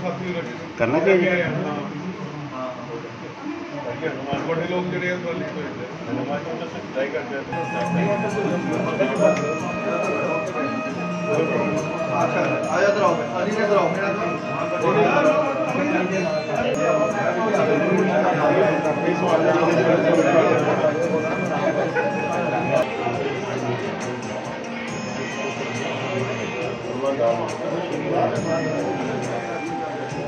ਸਾਥੀ ਬੈਠੇ ਸੀ ਕਰਨਾ ਕੀ ਹੈ ਜੀ? ਹਾਂ ਹਾਂ ਹਨੂਮਾਨ ਵੱਡੇ ਲੋਕ ਜਿਹੜੇ ਆ ਟਰਾਲੀ ਤੋਂ ਹੁੰਦੇ ਹਨੂਮਾਨ ਤੋਂ ਤਾਂ ਸੱਚਾਈ ਕਰਦੇ ਆ ਜਾ ਦਰਾਓ ਅਲੀ ਨੇ ਦਰਾਓ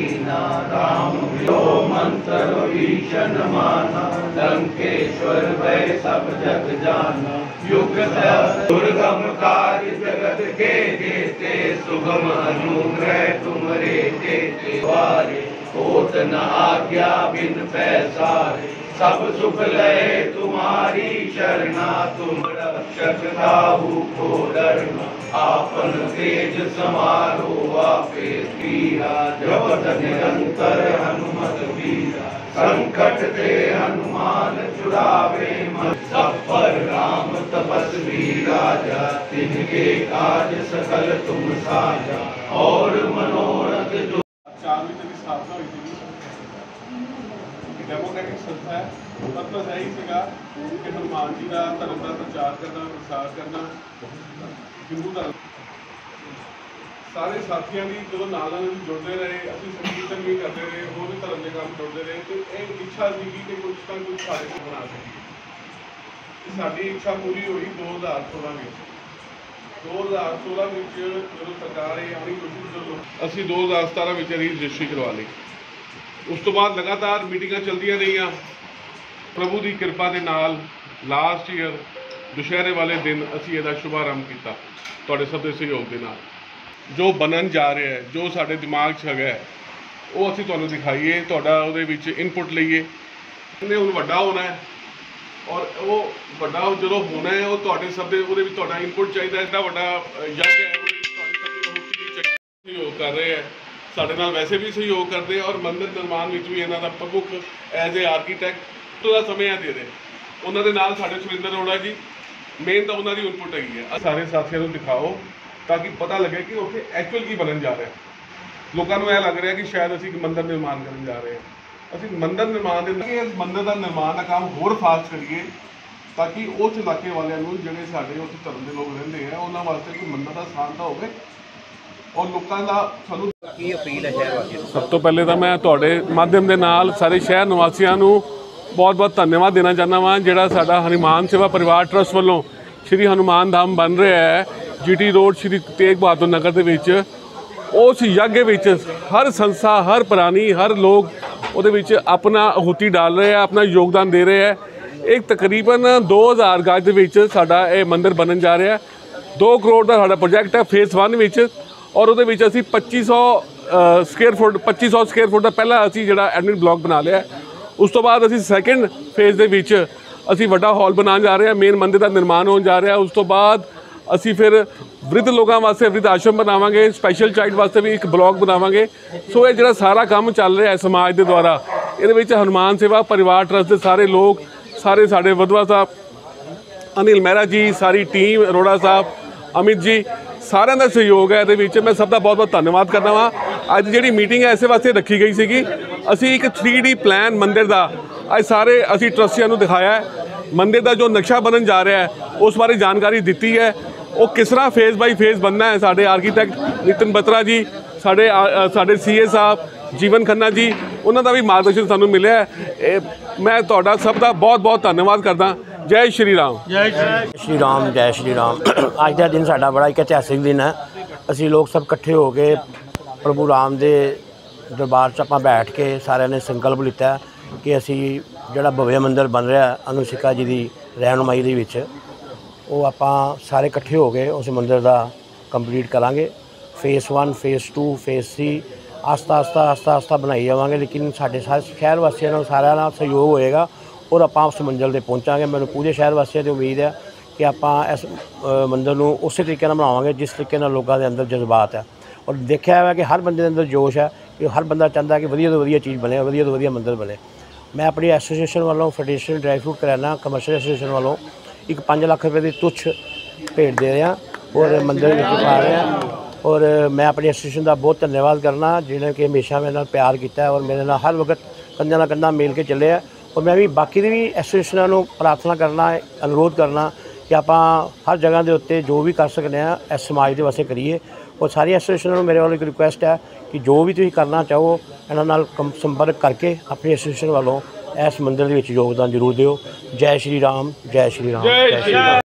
कीना राम जो मंत्र भीषण माना लंकेश्वर भय सब जग जाना युग सहस्र दुर्गम कार्य जगत के देते सुगम अनुग्रह तुमरे देते वारे होत न आज्ञा बिन पैसारे सब सुख लय तुम्हारी शरणा तुम रक्षक काहू को डरना आपन तेज समारो आपे पीरा। जपत निरंतर हनुमत वीरा संकट ते हनुमान छुड़ावे मन सब पर राम तपस्वी राजा। तिनके काज सकल तुम साजा और ਹੈ। ਮਤਲਬ ਹੈ ਹੀ ਸੀਗਾ ਕਿ ਹਨੂਮਾਨ ਜੀ ਦਾ ਧਰਮ ਦਾ ਪ੍ਰਚਾਰ ਕਰਨਾ, ਪ੍ਰਸਾਰ ਕਰਨਾ। ਹਿੰਦੂ ਧਰਮ ਸਾਰੇ ਸਾਥੀਆਂ ਦੀ ਜਦੋਂ ਨਾਲ ਨਾਲ ਜੁੜਦੇ ਰਹੇ, ਅਸੀਂ ਸੰਗੀਤਨ ਵੀ ਕਰਦੇ ਰਹੇ, ਹੋਰ ਵੀ ਧਰਮ ਦੇ ਕੰਮ ਜੁੜਦੇ ਰਹੇ, ਤੇ ਇਹ ਇੱਛਾ ਸੀਗੀ ਕਿ ਕੁਝ ਤਾਂ ਕੁਝ ਸਾਡੇ ਕੋਲ ਬਣਾ ਸਕੀਏ ਸਾਡੀ ਇੱਛਾ ਪੂਰੀ ਹੋਈ 2016 ਵਿੱਚ। 2016 ਵਿੱਚ ਜਦੋਂ ਸਰਕਾਰ ਇਹ ਆਪਣੀ ਕੋਸ਼ਿਸ਼ ਜਦੋਂ ਅਸੀਂ 2017 ਵਿੱਚ ਇਹਦੀ ਰਜਿਸਟਰੀ ਕਰਵਾ ਲਈ। ਉਸ ਤੋਂ ਬਾਅਦ ਲਗਾਤਾਰ ਮੀਟਿੰਗਾਂ ਚੱਲਦੀਆਂ ਰਹੀਆਂ। ਪ੍ਰਭੂ ਦੀ ਕਿਰਪਾ ਦੇ ਨਾਲ ਲਾਸਟ ਈਅਰ ਦੁਸ਼ਹਿਰੇ ਵਾਲੇ ਦਿਨ ਅਸੀਂ ਇਹਦਾ ਸ਼ੁਭਾਰੰਭ ਕੀਤਾ ਤੁਹਾਡੇ ਸਭ ਦੇ ਸਹਿਯੋਗ ਦੇ ਨਾਲ। ਜੋ ਬਣਨ ਜਾ ਰਿਹਾ ਹੈ ਜੋ ਸਾਡੇ ਦਿਮਾਗ 'ਚ ਹੈਗਾ ਉਹ ਅਸੀਂ ਤੁਹਾਨੂੰ ਦਿਖਾਈਏ ਤੁਹਾਡਾ ਉਹਦੇ ਵਿੱਚ ਇਨਪੁਟ ਲਈਏ। ਇਹਨੇ ਹੁਣ ਵੱਡਾ ਹੋਣਾ ਹੈ ਔਰ ਉਹ ਵੱਡਾ ਜਦੋਂ ਹੋਣਾ ਹੈ ਉਹ ਤੁਹਾਡੇ ਸਭ ਦੇ ਉਹਦੇ ਵਿੱਚ ਤੁਹਾਡਾ ਇਨਪੁਟ ਚਾਹੀਦਾ ਹੈ ਐਡਾ ਵੱਡਾ ਅ, ਯੱਗ ਹੈ ਉਹਦੇ ਵਿੱਚ ਤੁਹਾਡੀ ਸਭ ਦੀ ਚਾਹੀਦੀ ਸਹਿਯੋਗ ਕਰ ਰਹੇ ਹੈ। ਸਾਡੇ ਨਾਲ ਵੈਸੇ ਵੀ ਸਹਿਯੋਗ ਕਰਦੇ ਔਰ ਮੰਦਿਰ ਨਿਰਮਾਣ ਵਿੱਚ ਵੀ ਇਹਨਾਂ ਦਾ ਪ੍ਰਮੁੱਖ ਐਜ਼ ਏ ਆਰਕੀਟੈਕਟ ਦਾ ਸਮੇਂ ਆ ਦੇ ਰਹੇ ਉਹਨਾਂ ਦੇ ਨਾਲ ਸਾਡੇ ਸੁਰਿੰਦਰ ਅਰੋੜਾ ਜੀ ਮੇਨ ਤਾਂ ਉਹਨਾਂ ਦੀ ਇਨਪੁਟ ਹੈਗੀ ਹੈ ਸਾਰੇ ਸਾਥੀਆਂ ਨੂੰ ਦਿਖਾਓ ਤਾਂ ਕਿ ਪਤਾ ਲੱਗੇ ਕਿ ਉੱਥੇ ਐਕਚੁਅਲ ਕੀ ਬਣਨ ਜਾ ਰਿਹਾ। ਲੋਕਾਂ ਨੂੰ ਇਹ ਲੱਗ ਰਿਹਾ ਕਿ ਸ਼ਾਇਦ ਅਸੀਂ ਇੱਕ ਮੰਦਿਰ ਨਿਰਮਾਣ ਕਰਨ ਜਾ ਰਹੇ ਹਾਂ। ਅਸੀਂ ਮੰਦਿਰ ਨਿਰਮਾਣ ਦੇ ਕਿ ਇਸ ਮੰਦਿਰ ਦਾ ਨਿਰਮਾਣ ਦਾ ਕੰਮ ਹੋਰ ਫਾਸਟ ਕਰੀਏ ਤਾਂ ਕਿ ਉਸ ਇਲਾਕੇ ਵਾਲਿਆਂ ਨੂੰ ਜਿਹੜੇ ਸਾਡੇ ਉੱਥੇ ਧਰਮ ਦੇ ਲੋਕ ਰਹਿੰਦੇ ਆ ਉਹਨਾਂ ਵਾਸਤੇ ਕੋਈ ਮੰਦਿਰ ਦਾ ਸਥਾਨ ਤਾਂ ਹੋਵੇ ਔਰ ਲੋਕਾਂ ਦਾ ਸਾਨੂੰ ਕੀ ਅਪੀਲ ਹੈ ਸ਼ਹਿਰ ਵਾਸੀਆਂ ਸਭ ਤੋਂ ਪਹਿਲੇ ਤਾਂ ਮੈਂ ਤੁਹਾਡੇ ਮਾਧਿਅਮ ਦੇ ਨਾਲ ਸਾਰੇ ਸ਼ਹਿਰ ਨਿਵਾਸੀਆਂ ਨੂੰ ਬਹੁਤ-ਬਹੁਤ ਧੰਨਵਾਦ ਦੇਣਾ ਚਾਹੁੰਦਾ ਵਾਂ, ਜਿਹੜਾ ਸਾਡਾ ਹਨੂਮਾਨ ਸੇਵਾ ਪਰਿਵਾਰ ਟਰਸਟ ਵੱਲੋਂ ਸ਼੍ਰੀ ਹਨੂਮਾਨ ਧਾਮ ਬਣ ਰਿਹਾ ਹੈ, ਜੀਟੀ ਰੋਡ ਸ਼੍ਰੀ ਤੇਗ ਬਹਾਦਰ ਨਗਰ ਦੇ ਵਿੱਚ। ਉਸ ਯੱਗ ਵਿੱਚ ਹਰ ਸੰਸਥਾ ਹਰ ਪ੍ਰਾਣੀ, ਹਰ ਲੋਕ ਉਹਦੇ ਵਿੱਚ ਆਪਣਾ ਆਹੂਤੀ ਡਾਲ ਰਹੇ ਆ ਆਪਣਾ ਯੋਗਦਾਨ ਦੇ ਰਹੇ ਆ ਇੱਕ ਤਕਰੀਬਨ 2000 ਗਜ ਦੇ ਵਿੱਚ ਸਾਡਾ ਇਹ ਮੰਦਿਰ ਬਣਨ ਜਾ ਰਿਹਾ ਹੈ। 2 ਕਰੋੜ ਦਾ ਸਾਡਾ ਪ੍ਰੋਜੈਕਟ ਹੈ ਫੇਸ 1 ਵਿੱਚ ਔਰ ਉਹਦੇ ਵਿੱਚ ਅਸੀਂ 2500 ਸਕੁਅਰ ਫੁੱਟ 2500 ਸਕੁਅਰ ਫੁੱਟ ਦਾ ਪਹਿਲਾ ਅਸੀਂ ਜਿਹੜਾ ਐਡਮਿਨ ਬਲਾਕ ਬਣਾ ਲਿਆ ਉਸ ਤੋਂ ਬਾਅਦ ਅਸੀਂ ਸੈਕੰਡ ਫੇਜ਼ ਦੇ ਵਿੱਚ ਅਸੀਂ ਵੱਡਾ ਹਾਲ ਬਣਾਉਣ ਜਾ ਰਹੇ ਹਾਂ ਮੇਨ ਮੰਦਿਰ ਦਾ ਨਿਰਮਾਣ ਹੋਣ ਜਾ ਰਿਹਾ ਉਸ ਤੋਂ ਬਾਅਦ ਅਸੀਂ ਫਿਰ ਵ੍ਰਿਧ ਲੋਕਾਂ ਵਾਸਤੇ ਵ੍ਰਿਧ ਆਸ਼ਰਮ ਬਣਾਵਾਂਗੇ ਸਪੈਸ਼ਲ ਚਾਈਲਡ ਵਾਸਤੇ ਵੀ ਇੱਕ ਬਲਾਕ ਬਣਾਵਾਂਗੇ। ਸੋ ਇਹ ਜਿਹੜਾ ਸਾਰਾ ਕੰਮ ਚੱਲ ਰਿਹਾ ਹੈ ਸਮਾਜ ਦੇ ਦੁਆਰਾ, ਇਹਦੇ ਵਿੱਚ ਹਨੂਮਾਨ ਸੇਵਾ, ਪਰਿਵਾਰ ਟਰਸਟ ਦੇ ਸਾਰੇ ਲੋਕ, ਸਾਰੇ ਸਾਡੇ ਵਧਵਾ ਸਾਹਿਬ, ਅਨਿਲ ਮਹਿਰਾ ਜੀ, ਸਾਰੀ ਟੀਮ ਅਰੋੜਾ ਸਾਹਿਬ, ਅਮਿਤ ਜੀ, ਸਾਰਿਆਂ ਦਾ ਸਹਿਯੋਗ ਹੈ ਇਹਦੇ ਵਿੱਚ। ਮੈਂ ਸਭ ਦਾ ਬਹੁਤ ਬਹੁਤ ਧੰਨਵਾਦ ਕਰਦਾ ਹਾਂ ਅੱਜ ਜਿਹੜੀ ਮੀਟਿੰਗ ਹੈ ਐਸੇ ਵਾਸਤੇ ਰੱਖੀ ਗਈ ਸੀਗੀ। ਅਸੀਂ ਇੱਕ 3D ਪਲਾਨ ਮੰਦਿਰ ਦਾ ਅੱਜ ਸਾਰੇ ਅਸੀਂ ਟਰਸਟੀਆਂ ਨੂੰ ਦਿਖਾਇਆ ਹੈ। ਮੰਦਿਰ ਦਾ ਜੋ ਨਕਸ਼ਾ ਬਣਨ ਜਾ ਰਿਹਾ ਹੈ ਉਸ ਬਾਰੇ ਜਾਣਕਾਰੀ ਦਿੱਤੀ ਹੈ। ਉਹ ਕਿਸ ਤਰ੍ਹਾਂ ਫੇਜ਼ ਬਾਈ ਫੇਜ਼ ਬਣਨਾ ਹੈ ਸਾਡੇ ਆਰਕੀਟੈਕਟ ਨਿਤਿਨ ਬਤਰਾ ਜੀ ਸਾਡੇ ਸਾਡੇ ਸੀਏ ਸਾਹਿਬ ਜੀਵਨ ਖੰਨਾ ਜੀ ਉਹਨਾਂ ਦਾ ਵੀ ਮਾਰਗਦਰਸ਼ਨ ਸਾਨੂੰ ਮਿਲਿਆ ਹੈ। ਇਹ ਮੈਂ ਤੁਹਾਡਾ ਸਭ ਦਾ ਬਹੁਤ ਬਹੁਤ ਧੰਨਵਾਦ ਕਰਦਾ। ਜੈ ਸ਼੍ਰੀ ਰਾਮ। ਸ਼੍ਰੀ ਰਾਮ। ਜੈ ਸ਼੍ਰੀ ਰਾਮ। ਅੱਜ ਦਾ ਦਿਨ ਸਾਡਾ ਬੜਾ ਇੱਕ ਇਤਿਹਾਸਿਕ ਦਿਨ ਹੈ। ਅਸੀਂ ਲੋਕ ਸਭ ਇਕੱਠੇ ਹੋ ਕੇ ਪ੍ਰਭੂ ਰਾਮ ਦੇ ਦਰਬਾਰ 'ਚ ਆਪਾਂ ਬੈਠ ਕੇ ਸਾਰਿਆਂ ਨੇ ਸੰਕਲਪ ਲਿੱਤਾ ਕਿ ਅਸੀਂ ਜਿਹੜਾ ਭਵਯ ਮੰਦਿਰ ਬਣ ਰਿਹਾ ਅਨੁਸ਼ਿਕਾ ਜੀ ਦੀ ਰਹਿਨੁਮਾਈ ਦੇ ਵਿੱਚ, ਉਹ ਆਪਾਂ ਸਾਰੇ ਇਕੱਠੇ ਹੋ ਕੇ ਉਸ ਮੰਦਿਰ ਦਾ ਕੰਪਲੀਟ ਕਰਾਂਗੇ। ਫੇਸ 1 ਫੇਸ 2 ਫੇਸ 3 ਆਸਤਾ ਆਸਤਾ ਆਸਤਾ ਆਸਤਾ ਬਣਾਈ ਜਾਵਾਂਗੇ, ਲੇਕਿਨ ਸਾਡੇ ਸਾਰੇ ਸ਼ਹਿਰ ਵਾਸੀਆਂ ਨਾਲ ਸਾਰਿਆਂ ਨਾਲ ਸਹਿਯੋਗ ਹੋਏਗਾ ਔਰ ਆਪਾਂ ਉਸ ਮੰਜ਼ਿਲ ਤੇ ਪਹੁੰਚਾਂਗੇ। ਮੈਨੂੰ ਪੂਰੇ ਸ਼ਹਿਰ ਵਾਸੀਆਂ ਦੀ ਉਮੀਦ ਹੈ ਕਿ ਆਪਾਂ ਇਸ ਮੰਦਰ ਨੂੰ ਉਸੇ ਤਰੀਕੇ ਨਾਲ ਬਣਾਵਾਂਗੇ, ਜਿਸ ਤਰੀਕੇ ਨਾਲ ਲੋਕਾਂ ਦੇ ਅੰਦਰ ਜਜ਼ਬਾਤ ਹੈ। ਔਰ ਦੇਖਿਆ ਹੈ ਕਿ ਹਰ ਬੰਦੇ ਦੇ ਅੰਦਰ ਜੋਸ਼ ਹੈ ਕਿ ਹਰ ਬੰਦਾ ਚਾਹੁੰਦਾ ਕਿ ਵਧੀਆ ਤੋਂ ਵਧੀਆ ਚੀਜ਼ ਬਣੇ, ਵਧੀਆ ਤੋਂ ਵਧੀਆ ਮੰਦਰ ਬਣੇ। ਮੈਂ ਆਪਣੀ ਐਸੋਸੀਏਸ਼ਨ ਵੱਲੋਂ ਫੈਡਰੇਸ਼ਨ ਡਰਾਈ ਫਰੂਟ ਕਰਿਆਨਾ ਕਮਰਸ਼ੀਅਲ ਐਸੋਸੀਏਸ਼ਨ ਵੱਲੋਂ ਇੱਕ 5 ਲੱਖ ਰੁਪਏ ਦੀ ਤੁੱਛ ਭੇਟ ਦੇ ਰਿਹਾ। ਔਰ ਮੰਦਰ ਵਿੱਚ ਪਾ ਰਿਹਾ। ਔਰ ਮੈਂ ਆਪਣੀ ਐਸੋਸੀਏਸ਼ਨ ਦਾ ਬਹੁਤ ਧੰਨਵਾਦ ਕਰਨਾ, ਜਿਹਨੇ ਕਿ ਹਮੇਸ਼ਾ ਮੇਰੇ ਨਾਲ ਪਿਆਰ ਕੀਤਾ ਔਰ ਮੇਰੇ ਨਾਲ ਹਰ ਵਕਤ ਕੰਧਾਂ ਨਾਲ ਕੰਧਾਂ ਮਿਲ ਕੇ ਚੱਲੇ ਆ। ਔਰ ਮੈਂ ਵੀ ਬਾਕੀ ਦੀ ਵੀ ਐਸੋਸੀਏਸ਼ਨਾਂ ਨੂੰ ਪ੍ਰਾਰਥਨਾ ਕਰਨਾ, ਅਨੁਰੋਧ ਕਰਨਾ ਕਿ ਆਪਾਂ ਹਰ ਜਗ੍ਹਾ ਦੇ ਉੱਤੇ ਜੋ ਵੀ ਕਰ ਸਕਦੇ ਆ ਇਸ ਸਮਾਜ ਦੇ ਵਾਸਤੇ ਕਰੀਏ। ਉਹ ਸਾਰੀ ਐਸੋਸੀਏਸ਼ਨ ਨੂੰ ਮੇਰੇ ਵੱਲੋਂ ਇੱਕ ਰਿਕੁਐਸਟ ਹੈ ਕਿ ਜੋ ਵੀ ਤੁਸੀਂ ਕਰਨਾ ਚਾਹੋ, ਇਹਨਾਂ ਨਾਲ ਕੰ- ਸੰਪਰਕ ਕਰਕੇ ਆਪਣੀ ਐਸੋਸੀਏਸ਼ਨ ਵੱਲੋਂ ਇਸ ਮੰਦਿਰ ਦੇ ਵਿੱਚ ਯੋਗਦਾਨ ਜ਼ਰੂਰ ਦਿਓ। ਜੈ ਸ਼੍ਰੀ ਰਾਮ, ਜੈ ਸ਼੍ਰੀ ਰਾਮ, ਜੈ ਸ਼੍ਰੀ ਰਾਮ।